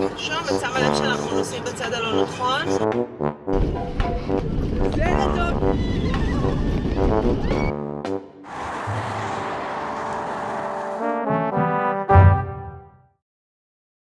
לנשום לא- ושמה לב שאנחנו נוסעים בצד הלא נכון. זה לא- לא טוב.